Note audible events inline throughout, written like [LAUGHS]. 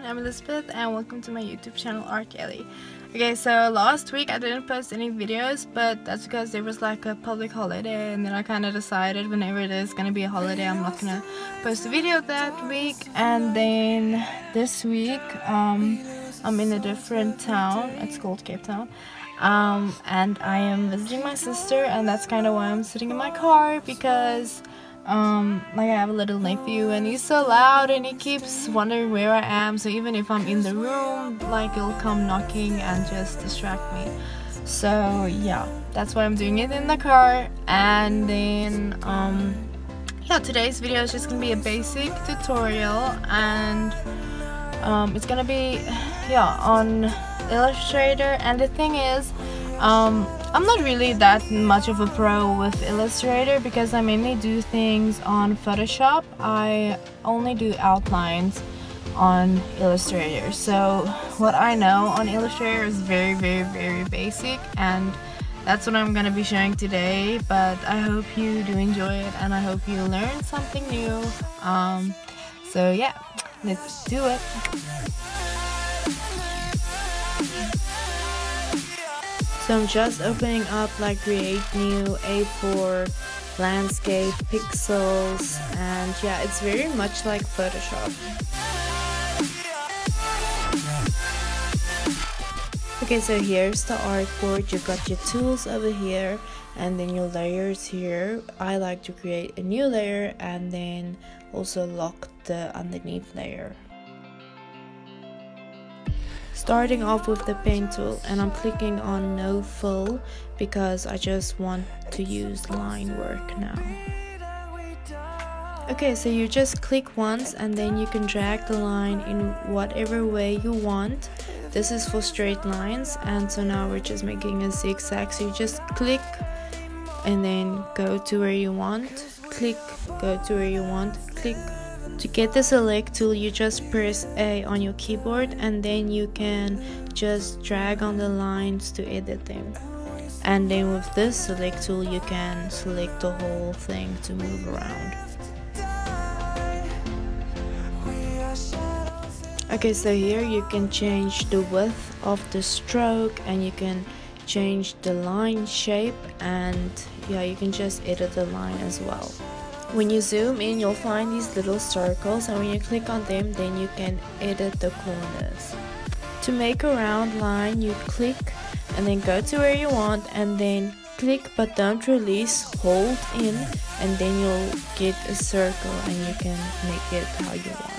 everyone, I'm Elizabeth and welcome to my YouTube channel Art Eli. Okay, so last week I didn't post any videos, but that's because there was like a public holiday and then I kind of decided whenever it is gonna be a holiday I'm not gonna post a video that week. And then this week um, I'm in a different town, it's called Cape Town. Um, and I am visiting my sister and that's kind of why I'm sitting in my car because um like i have a little nephew and he's so loud and he keeps wondering where i am. So even if i'm in the room like he'll come knocking and just distract me. So yeah that's why i'm doing it in the car. And then um yeah today's video is just gonna be a basic tutorial. And um it's gonna be yeah on illustrator. And the thing is um I'm not really that much of a pro with Illustrator because I mainly do things on Photoshop. I only do outlines on Illustrator. So what I know on Illustrator is very, very, very basic and that's what I'm gonna be showing today. But I hope you do enjoy it and I hope you learn something new. Um, so yeah, let's do it. So I'm just opening up like create new A4 landscape pixels and yeah it's very much like Photoshop. Okay so here's the artboard, You've got your tools over here and then your layers here. I like to create a new layer and then also lock the underneath layer starting off with the paint tool and I'm clicking on no fill because I just want to use line work now. Okay so you just click once and then you can drag the line in whatever way you want. This is for straight lines and so now we're just making a zigzag. So you just click and then go to where you want. Click go to where you want. Click to get the select tool, you just press A on your keyboard and then you can just drag on the lines to edit them. And then with this select tool, you can select the whole thing to move around. Okay, so here you can change the width of the stroke and you can change the line shape and yeah, you can just edit the line as well. When you zoom in, you'll find these little circles and when you click on them, then you can edit the corners. To make a round line, you click and then go to where you want and then click but don't release, hold in and then you'll get a circle and you can make it how you want.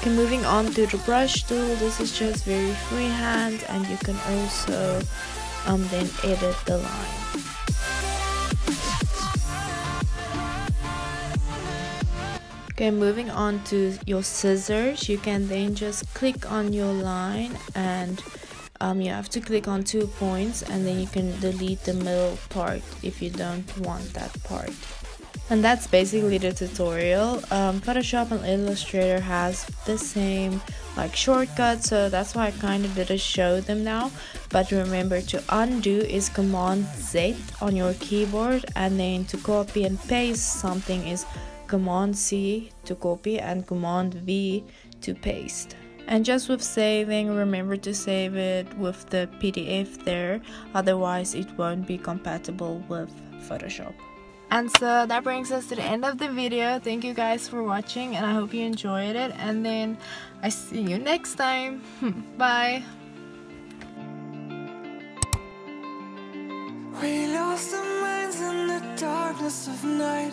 Okay, moving on to the brush tool, this is just very freehand and you can also um, then edit the line. Okay, moving on to your scissors, you can then just click on your line and um, you have to click on two points and then you can delete the middle part if you don't want that part and that's basically the tutorial. Um, Photoshop and Illustrator has the same like shortcuts so that's why I kind of didn't show them now. But remember to undo is command Z on your keyboard and then to copy and paste something is command C to copy and command V to paste. And just with saving remember to save it with the PDF there otherwise it won't be compatible with Photoshop and so that brings us to the end of the video. Thank you guys for watching and i hope you enjoyed it. And then i see you next time. [LAUGHS] Bye. We lost our minds in the darkness of night